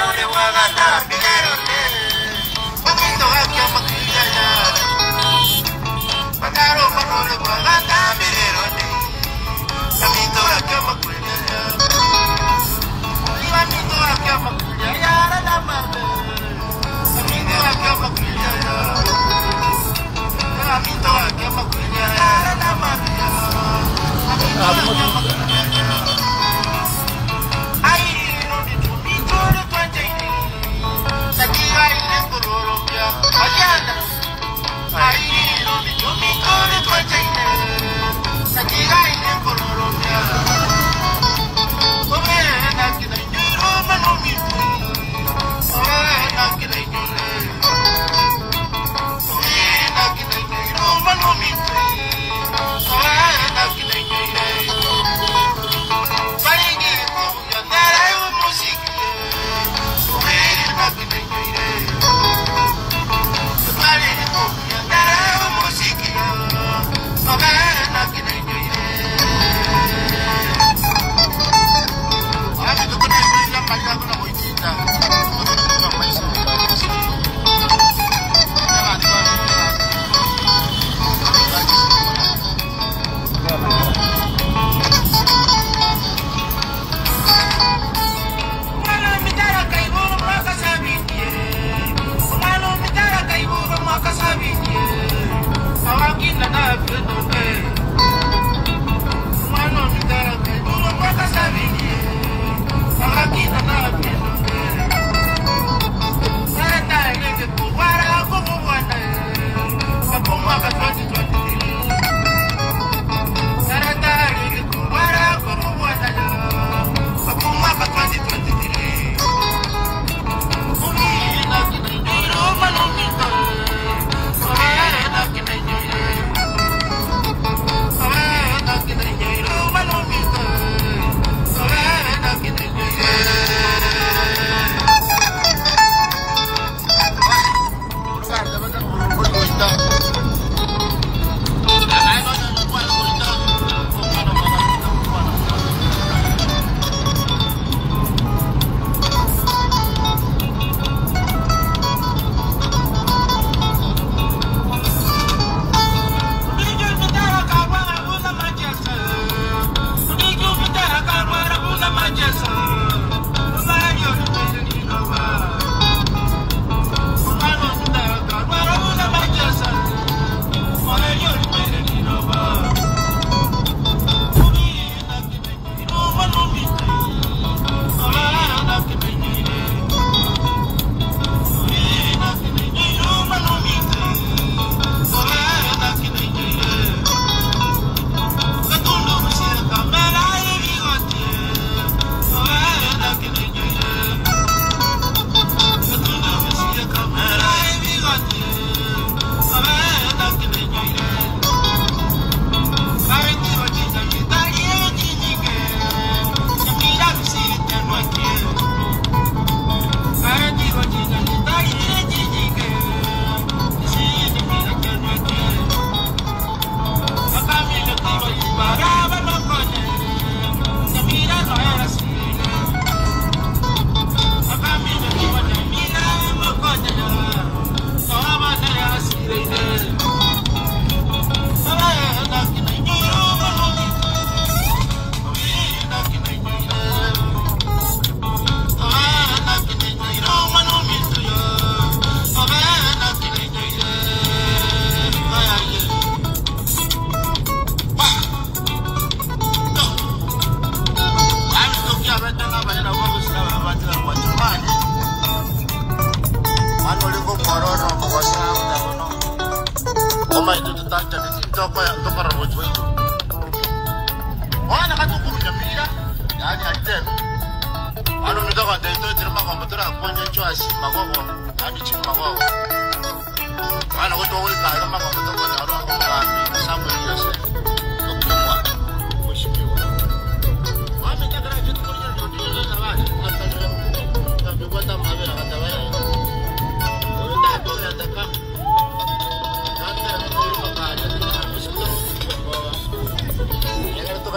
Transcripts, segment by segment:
I'm not a ganar Ahí, lo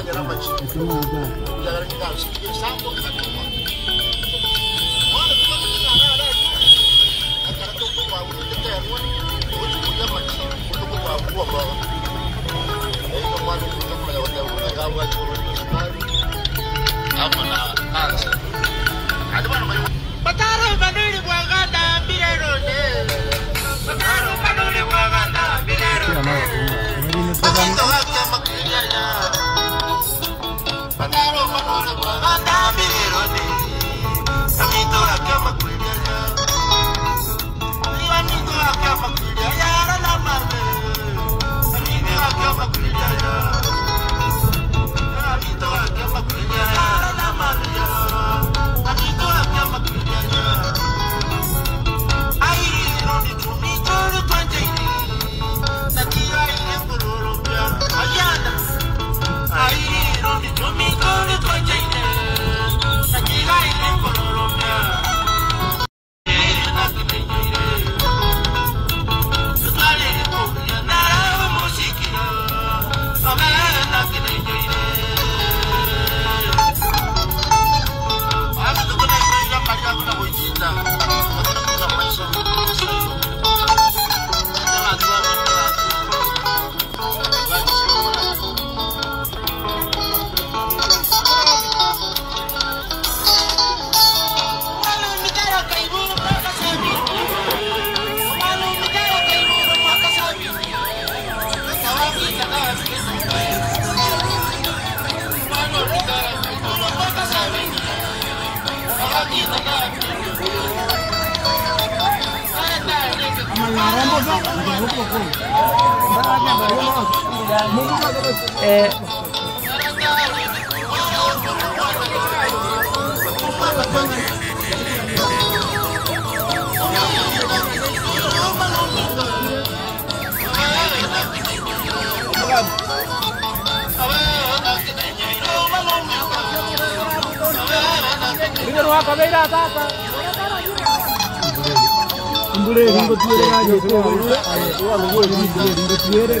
Jalan macam jalan kita harus pikir satu dengan dua. ataca, mira, ataca. Ungure, ungure, ungure, ungure,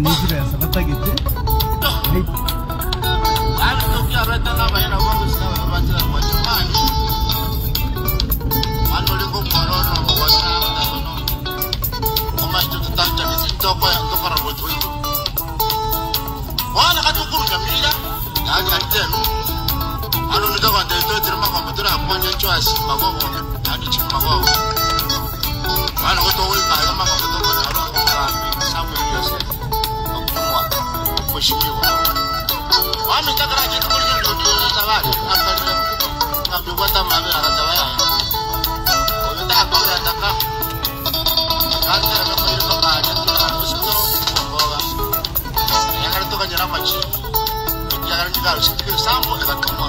내 집에서 갔다겠지? 에이. 아니 할때 아는 의도가 안 돼. 또 들으면 가면 choice magogo adichi magogo maana koto wilba kama koto koto aloko kwa Samuel Yosef okumwa kushikwa wame takara kitu kuli ndoto na zawadi akali na kubwata mabe na zawadi kwa kwa ataka kante na kwa ile kwa aje kusikwa mboga yakari toka nyama chi yakari ndikarusikwa sambo ekatumwa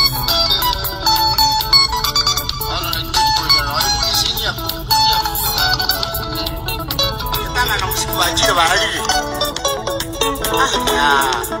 玩去玩去，哎呀！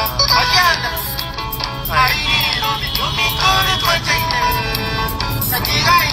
Mañana, mañana. Ahí donde yo me encuentro, allí. Aquí, ahí.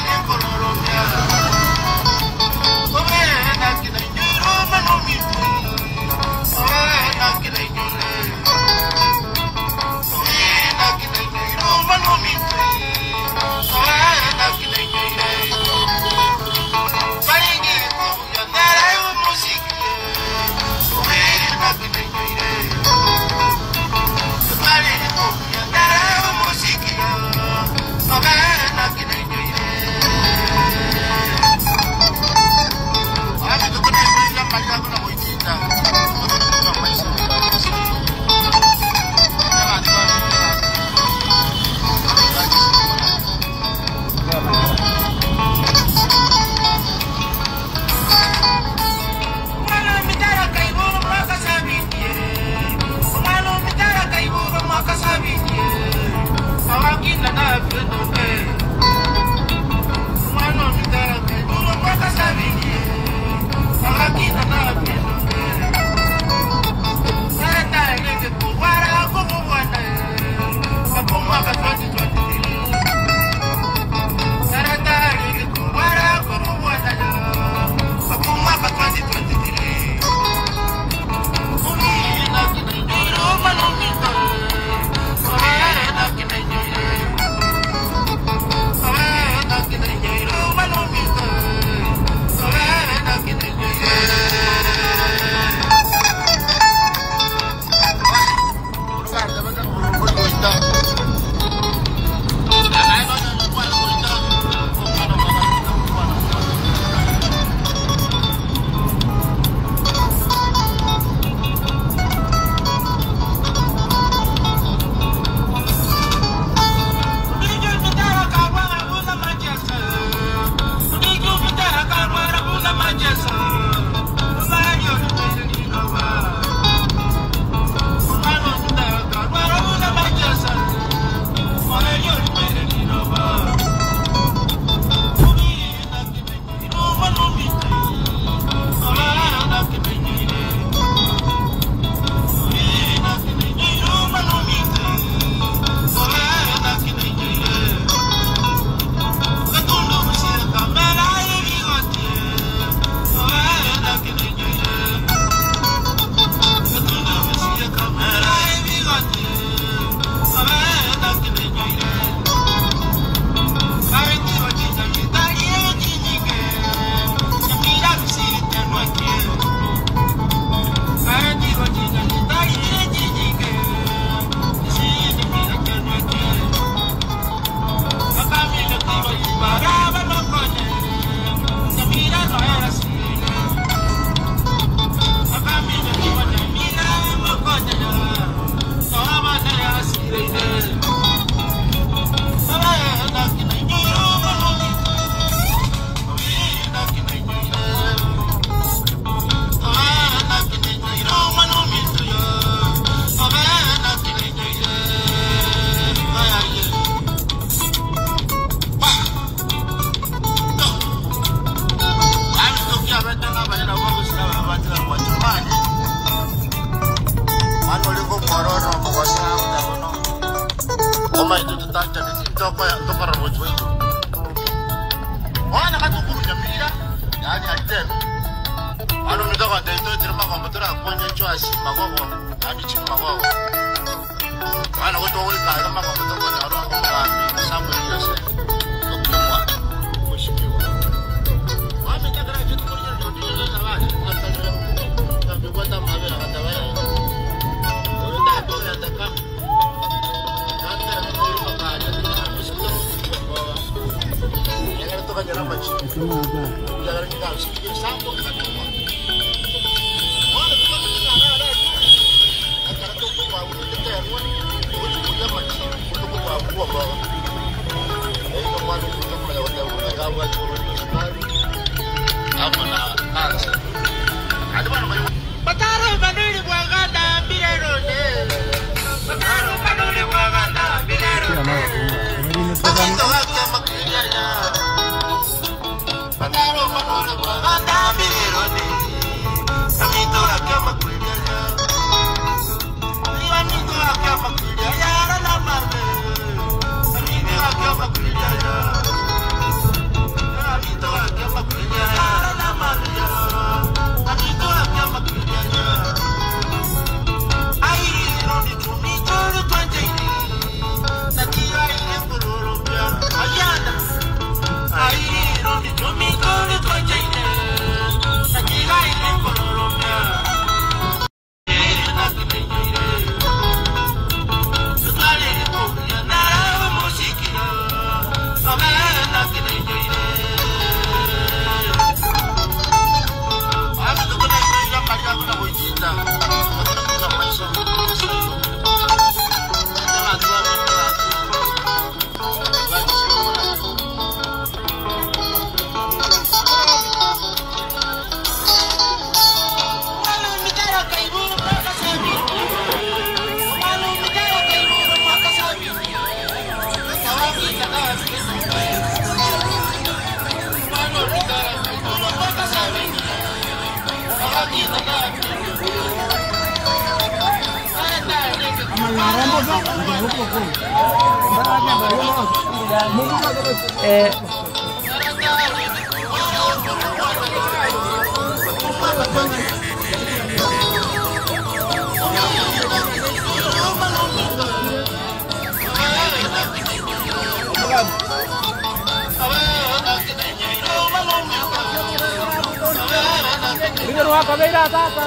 no acabera sasa.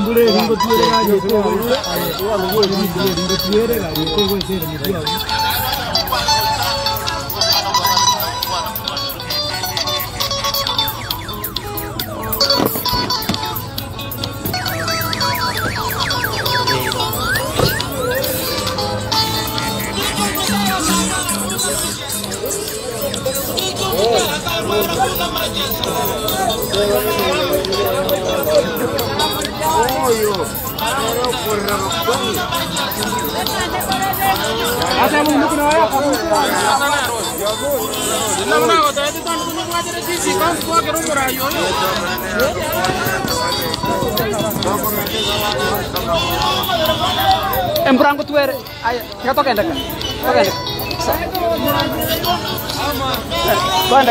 Mbule, mbule, mbule, mbule, mbule, mbule, mbule, mbule, mbule, mbule, ya Embrang tuere. Ayo, kita token dek. Token dek. Token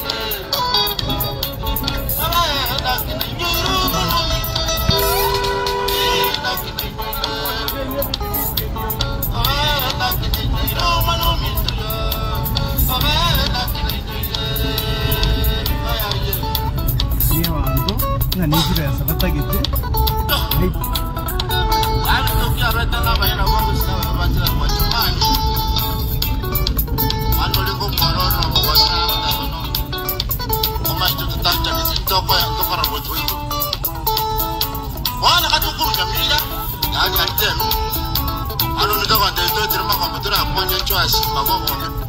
أنا 나네 집에서 갔다겠지? 에이. وأنا قد تكون جميله يعني أنتم أنا ندور عند الدكتور ما أنا بدرا ما نتشاش ما هو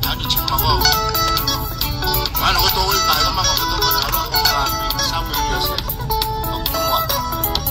يعني شيء ما هو وأنا قلت اول ما ما أنا بدرا ما هو سامي يوسف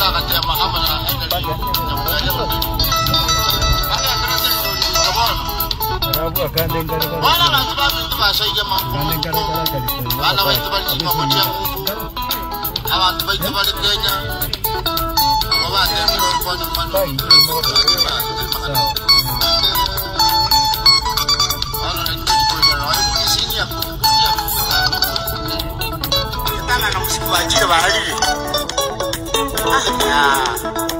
batembera okwanya mano Wajiri bahalili. 那